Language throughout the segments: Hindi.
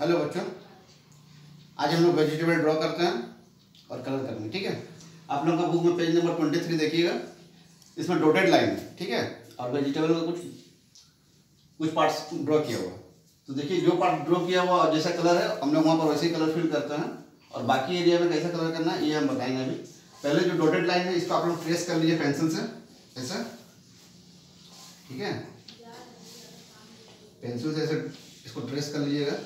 हेलो बच्चों। आज हम लोग वेजिटेबल ड्रॉ करते हैं और कलर करेंगे, ठीक है? आप लोगों का बुक में पेज नंबर ट्वेंटी थ्री देखिएगा। इसमें डोटेड लाइन है, ठीक है? और वेजिटेबल का कुछ कुछ पार्ट्स ड्रॉ किया हुआ। तो देखिए, जो पार्ट ड्रॉ किया हुआ और जैसा कलर है, हम लोग वहाँ पर वैसे ही कलर फिल करते हैं। और बाकी एरिया में कैसा कलर करना है, ये हम बताएँगे अभी। पहले जो डोटेड लाइन है, इसको आप लोग ट्रेस कर लीजिए पेंसिल से। ऐसा? ठीक है? पेंसिल से ऐसे इसको ट्रेस कर लीजिएगा।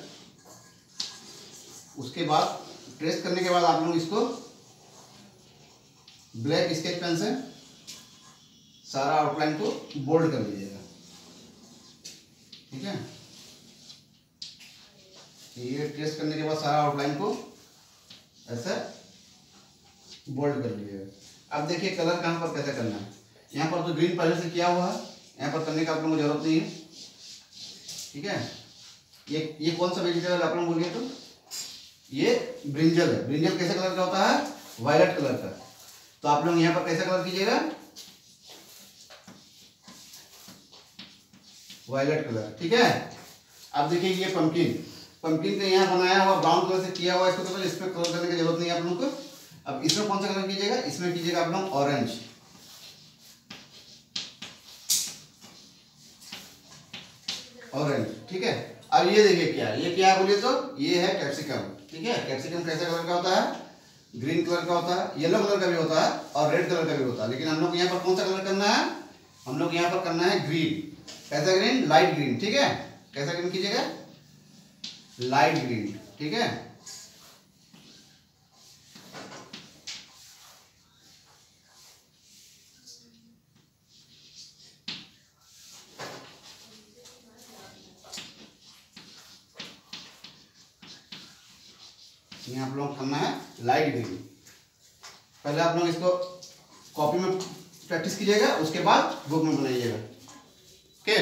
उसके बाद ट्रेस करने के बाद आप लोग इसको ब्लैक स्केच पेन से सारा आउटलाइन को बोल्ड कर लीजिएगा ठीक है? ये ट्रेस करने के बाद सारा आउटलाइन को ऐसे बोल्ड कर लीजिएगा अब देखिए कलर कहाँ पर कैसे करना है। यहाँ पर तो ग्रीन पहले से किया हुआ है। यहाँ पर करने का आप लोगों को ज़रूरत नहीं है। ठीक है? ये ये कौन सा वेजिटेबल आप लोग बोलिए तो? ये ब्रिंजल है। ब्रिंजल कैसे कलर का होता है? वायलट कलर का। तो आप लोग यहाँ पर कैसे कलर कीजिएगा? वायलेट कलर ठीक है? अब देखिए ये पंपकिन पंपकिन का यहाँ बनाया हुआ ब्राउन कलर से किया हुआ, इसको तो इसमें कलर करने की ज़रूरत नहीं है आप लोगों को। अब इसमें कौन सा कलर कीजिएगा? इसमें कीजिएगा आप लोग ऑरेंज ऑरेंज ठीक है? अब ये देखिए क्या ये क्या बोलिए तो? ये है कैप्सिकम ठीक है? कैप्सिकम कैसा कलर का होता है? ग्रीन कलर का होता है येलो कलर का भी होता है और रेड कलर का भी होता है। लेकिन हम लोग यहाँ पर कौन सा कलर करना है? हम लोग यहाँ पर करना है ग्रीन कैसा ग्रीन लाइट ग्रीन ठीक है? कैसा ग्रीन कीजिएगा? लाइट ग्रीन ठीक है? इसमें आप लोग करना है लाइट ग्रीन पहले आप लोग इसको कॉपी में प्रैक्टिस कीजिएगा, उसके बाद बुक में बनाइएगा। ओके